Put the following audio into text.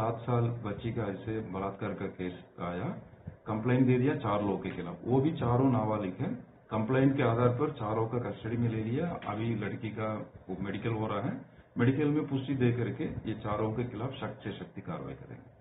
सात साल बच्ची का ऐसे बलात्कार का केस आया। कंप्लेंट दे दिया चार लोगों के खिलाफ। वो भी चारों नाबालिग है। कंप्लेंट के आधार पर चारों का कस्टडी में ले लिया। अभी लड़की का मेडिकल हो रहा है। मेडिकल में पुष्टि दे करके ये चारों के खिलाफ सख्त से सख्ती कार्रवाई करेंगे।